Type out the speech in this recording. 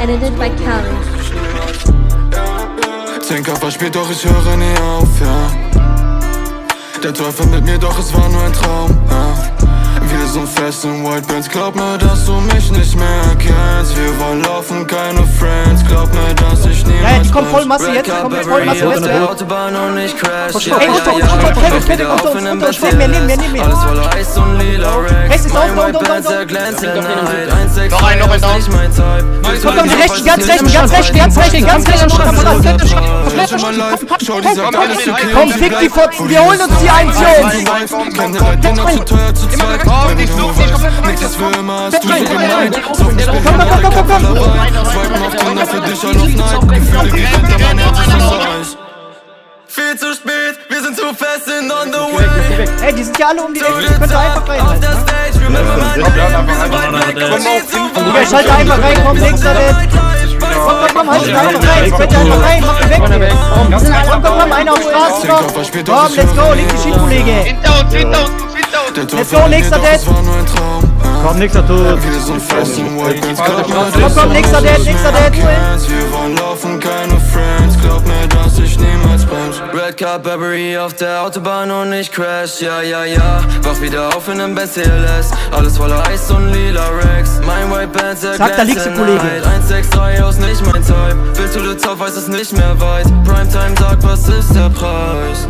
Edited by Callie. Zinker verspielt, doch ich höre nie auf, ja. Der Teufel mit mir, doch es war nur ein Traum, ja. Wir sind fest in White Bands, glaub mir, dass du mich nicht mehr erkennst. Wir wollen laufen, keine Friends, glaub mir, dass ich niemals Ja, jetzt kommt voll Masse jetzt, kommt voll Masse jetzt. der Autobahn und ich crash. Ey, unter uns, unter uns, Kevin, Kevin, unter uns, unter uns, neben mir, neben mir, neben mir. Alles voller Eis und lila Racks. Rechts ist auf, Mein down, White down, Bands, down, der down. glänzt in der Night. 1, 6, Noch ein, noch ein down. Komm, komm, die rechten, ganz rechten, ganz rechten, ganz rechten, ganz rechten. Komm, fick die Fotzen, wir holen uns die eins, Jungs. Keine Dinner zu teuer zu zweit. Komm, nicht so, nicht komplett Nichts ist für immer, hast du so gemeint. So Komm, komm, komm, komm, komm, komm. Swipen auf Tinder für dich all auf Night. Gefühle wie Winter, mein Herz ist aus Eis. Viel zu spät, wir sind zu fest in on the way. Ey, die sind ja alle um die Ecke, ihr könnt da einfach rein. Digga, ich halte einfach rein, komm, nächster Dead. Komm, komm, komm, halt einfach rein, ich bitte einfach rein, mach ihn weg. Komm, komm, komm, einer auf Straße noch. Komm, let's go, leg die Schiedkollege. Hinter uns, hinter uns, hinter uns. Der Let's go, nächster Dead. Komm, nächster Tod. Komm, komm, nächster Dead, nächster Dead, Red Car Burberry auf der Autobahn und ich crash. Ja, ja, ja. Wach wieder auf in nem Benz CLS. Alles voller Eis und lila Racks. Mein White Bands, der Sag, da liegst du, Kollege. 163 aus nicht mein Type. Willst du das auf, weiß es nicht mehr weit. Primetime sagt, was ist der Preis?